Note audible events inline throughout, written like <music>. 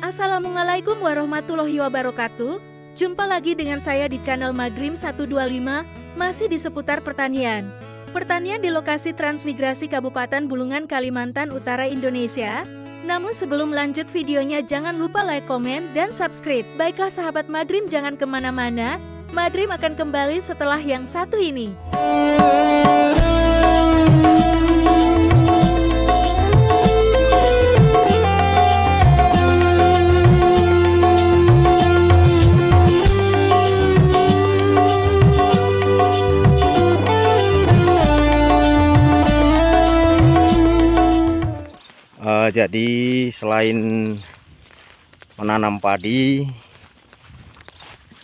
Assalamualaikum warahmatullahi wabarakatuh. Jumpa lagi dengan saya di channel Magrim 125, masih di seputar pertanian. Pertanian di lokasi transmigrasi Kabupaten Bulungan, Kalimantan Utara, Indonesia. Namun sebelum lanjut videonya jangan lupa like, komen, dan subscribe. Baiklah sahabat Madrim jangan ke mana-mana, Madrim akan kembali setelah yang satu ini. Jadi selain menanam padi,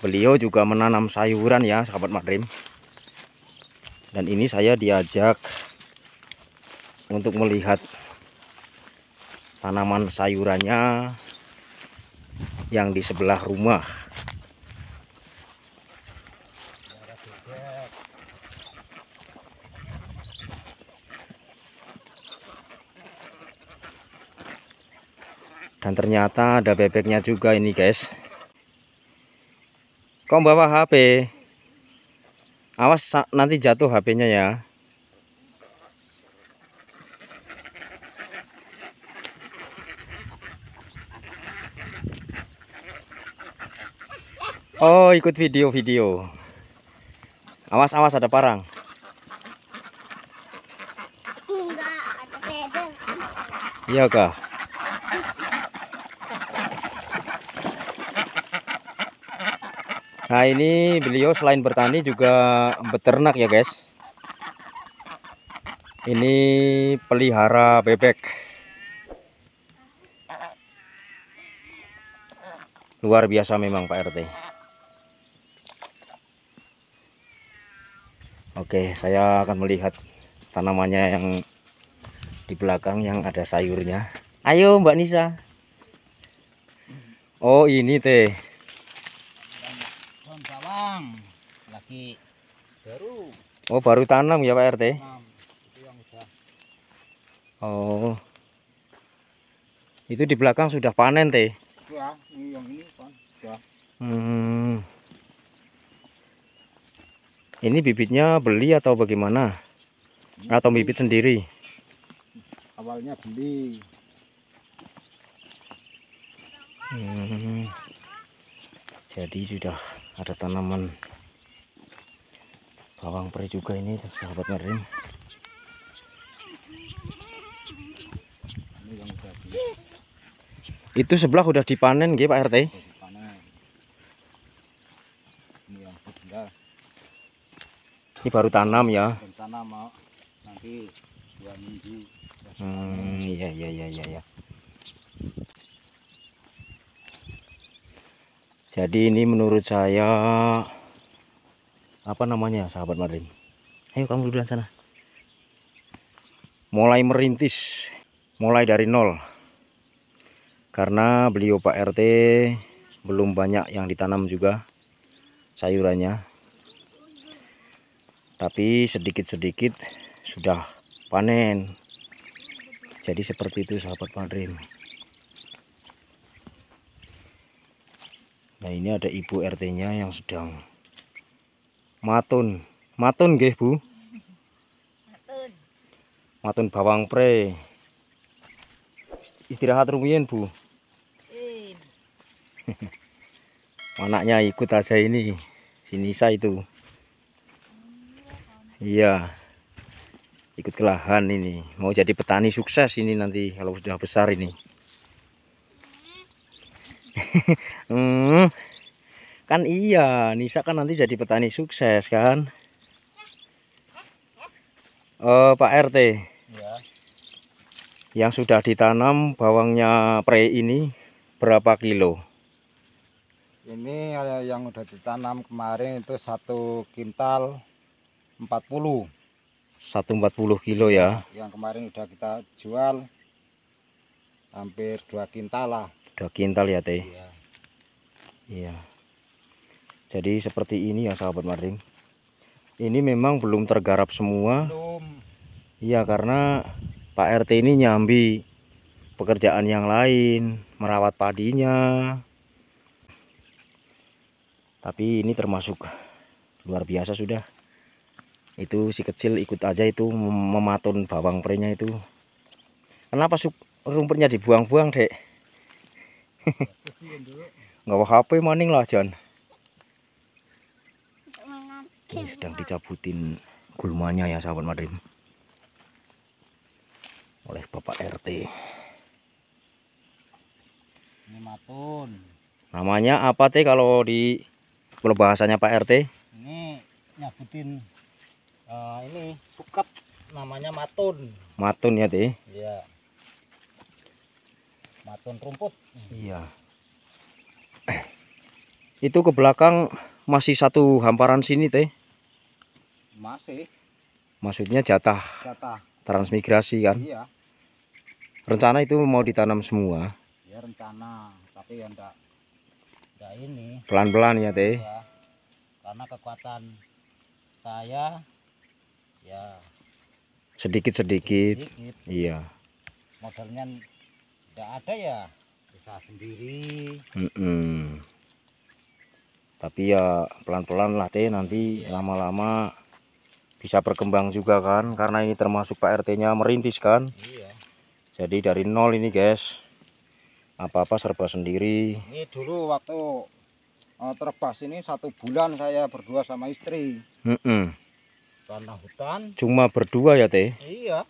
beliau juga menanam sayuran ya sahabat Madrim. Dan ini saya diajak untuk melihat tanaman sayurannya yang di sebelah rumah. Dan ternyata ada bebeknya juga ini guys. Kok bawa HP awas nanti jatuh HP-nya ya. Oh ikut video-video awas awas ada parang. Iya kah Nah ini beliau selain bertani juga beternak ya guys. Ini pelihara bebek. Luar biasa memang Pak RT Oke saya akan melihat tanamannya yang di belakang yang ada sayurnya. Ayo Mbak Nisa. Oh ini teh bawang lagi baru. Oh baru tanam ya Pak RT tanam. Itu yang udah. Oh. Itu di belakang sudah panen teh ya ini yang ini kan sudah. Hmm. ini bibitnya beli atau bagaimana? Ini atau bibit sendiri? Awalnya beli. Hmm. jadi sudah ada tanaman bawang pre juga ini sahabat beli itu sebelah udah dipanen gitu Pak RT ini yang sudah ini baru tanam ya? Mau nanti dua minggu. Hmm, iya iya iya iya jadi ini menurut saya apa namanya sahabat Marim ayo kamu duluan sana. Mulai merintis mulai dari nol. Karena beliau Pak RT belum banyak yang ditanam juga sayurannya. Tapi sedikit-sedikit sudah panen. Jadi seperti itu sahabat Madrim Nah ini ada ibu RT nya yang sedang matun. Matun nggih Bu? Matun. Bawang pre. Istirahat rumiyin Bu. <laughs> Anaknya ikut aja ini si Nisa itu. Iya. Ikut ke lahan ini. Mau jadi petani sukses ini nanti kalau sudah besar ini <laughs> hmm, kan iya Nisa kan nanti jadi petani sukses kan? Oh, Pak RT ya yang sudah ditanam bawangnya pre ini berapa kilo? Ini yang udah ditanam kemarin itu satu kintal 40 140 kilo ya? Yang kemarin udah kita jual hampir dua kintal lah udah kintal ya teh Iya. iya jadi seperti ini ya sahabat Maring ini memang belum tergarap semua belum iya karena Pak RT ini nyambi pekerjaan yang lain, merawat padinya. Tapi ini termasuk luar biasa sudah. Itu si kecil ikut aja itu mem- mematun bawang prenya itu. Kenapa rumputnya dibuang-buang, Dek? Nggak HP maning lah, Jan. Ini sedang dicabutin gulmanya ya, sahabat Madrim. Oleh Bapak RT. Ini matun. Namanya apa teh kalau di kalau bahasanya Pak RT? Ini nyabutin eh, ini suket namanya matun. Matun ya teh. Iya. Matun rumput. Iya. Itu ke belakang masih satu hamparan sini teh. Masih Maksudnya jatah jatah. transmigrasi kan. Iya. Rencana itu mau ditanam semua. Ya rencana, tapi ya enggak enggak ini. Pelan-pelan ya teh. Ya. Karena kekuatan saya ya Sedikit-sedikit. sedikit. Iya. Modalnya enggak ada ya. Bisa sendiri. Mm-mm. Tapi ya pelan-pelan lah teh nanti lama-lama bisa berkembang juga kan karena ini termasuk Pak RT-nya merintis kan. Iya. Jadi dari nol ini guys. Apa-apa serba sendiri. Ini dulu waktu eh, terbas ini satu bulan saya berdua sama istri Mm-mm. karena hutan. Cuma berdua ya teh. Iya.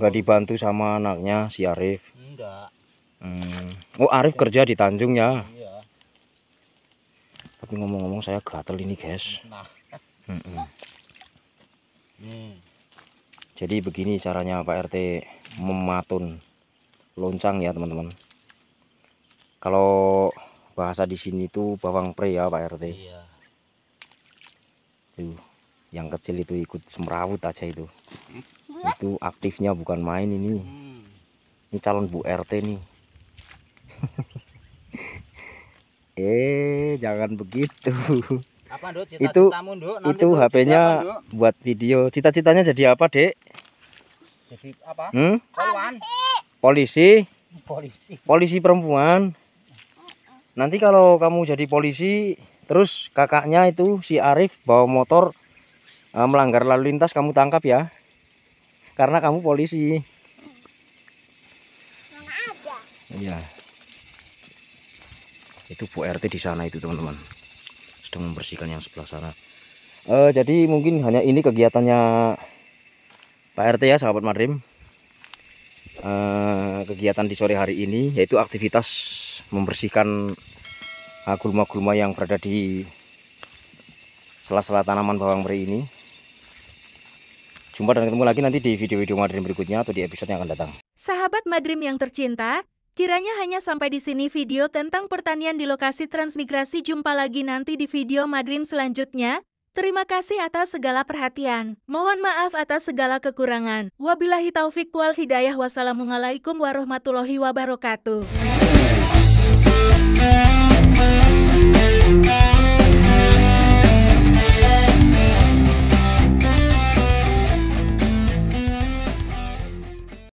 Nggak dibantu sama anaknya si Arif. Enggak. Hmm. Oh Arif kerja di Tanjung ya. Iya. Tapi ngomong-ngomong saya gatel ini guys. Nah, Mm-mm. nih. Jadi begini caranya Pak RT mematun loncang ya teman-teman. Kalau bahasa di sini tuh bawang pre ya Pak RT. Iya. Tuh, yang kecil itu ikut semrawut aja itu. Itu aktifnya bukan main ini. Ini calon Bu RT nih. <laughs> eh, jangan begitu. Apa? Itu- Nduk? Nanti, Itu jadi HP-nya buat video. Cita-citanya jadi apa, Dek? Jadi apa? Hmm? Polisi? Polisi. Polisi perempuan. Nanti kalau kamu jadi polisi, terus kakaknya itu si Arif bawa motor eh, melanggar lalu lintas kamu tangkap ya. Karena kamu polisi. Iya. Itu Bu RT di sana itu teman-teman. Sedang membersihkan yang sebelah sana. Eh jadi mungkin hanya ini kegiatannya Pak RT ya sahabat Madrim. Eh, kegiatan di sore hari ini yaitu aktivitas membersihkan eh, gulma-gulma yang berada di sela-sela tanaman bawang merah ini. Jumpa dan ketemu lagi nanti di video-video Madrim berikutnya atau di episode yang akan datang. Sahabat Madrim yang tercinta, kiranya hanya sampai di sini video tentang pertanian di lokasi transmigrasi. Jumpa lagi nanti di video Madrim selanjutnya. Terima kasih atas segala perhatian. Mohon maaf atas segala kekurangan. Wabillahi taufik wal hidayah. Wassalamualaikum warahmatullahi wabarakatuh.